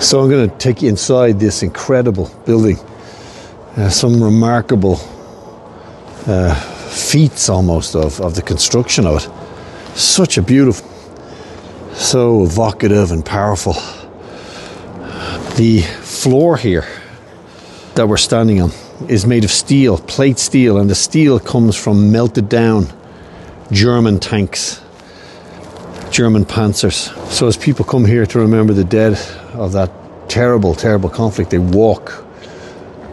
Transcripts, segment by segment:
So I'm going to take you inside this incredible building. Uh, some remarkable uh, feats almost of, of the construction of it. Such a beautiful, so evocative and powerful. The floor here that we're standing on is made of steel, plate steel, and the steel comes from melted down German tanks, German panzers. So as people come here to remember the dead of that terrible, terrible conflict, they walk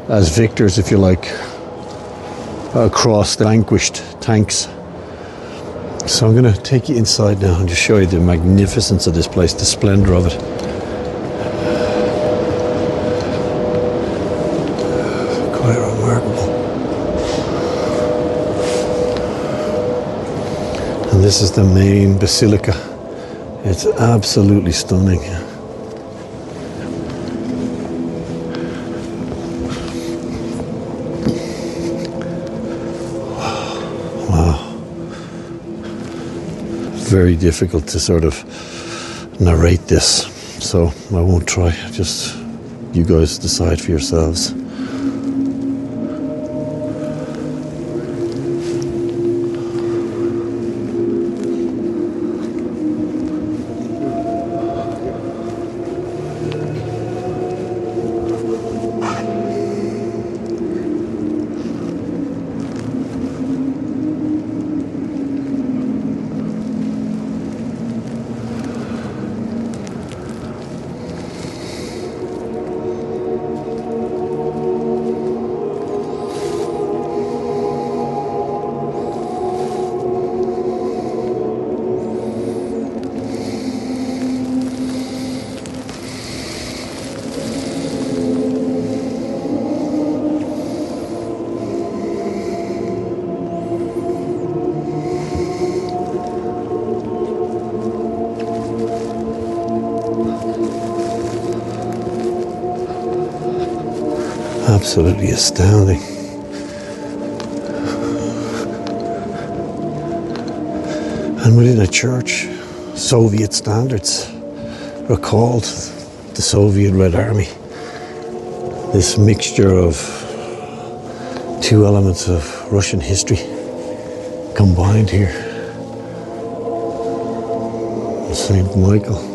as victors, if you like, across the vanquished tanks. So I'm going to take you inside now and just show you the magnificence of this place, the splendor of it. Quite remarkable. And this is the main basilica. It's absolutely stunning. Wow. Very difficult to sort of narrate this, so I won't try. Just you guys decide for yourselves. Absolutely astounding. And within a church, Soviet standards were called the Soviet Red Army. This mixture of two elements of Russian history combined here. St. Michael.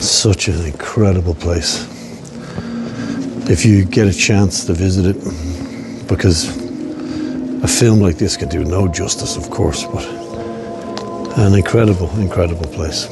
Such an incredible place. If you get a chance to visit it, because a film like this can do no justice, of course, but an incredible, incredible place.